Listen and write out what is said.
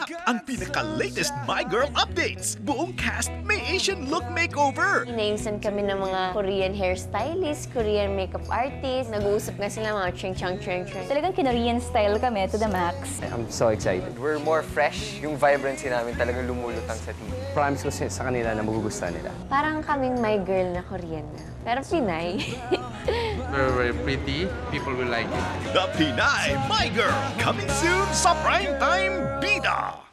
Ganap ang pinaka-latest My Girl updates. Buong cast may Asian look makeover. Inainsan kami ng mga Korean hairstylist, Korean makeup artist. Nag-uusap nga sila mga ching chang ching ching. Talagang kinarian style kami to the max. I'm so excited. We're more fresh. Yung vibrancy namin talagang lumulutang sa TV. Promise ko sa sa kanila na magugustuhan nila. Parang kaming my girl na Korean na. Pero Pinay. very, very pretty. People will like it. The Pinay My Girl. Coming soon sa Primetime Bida.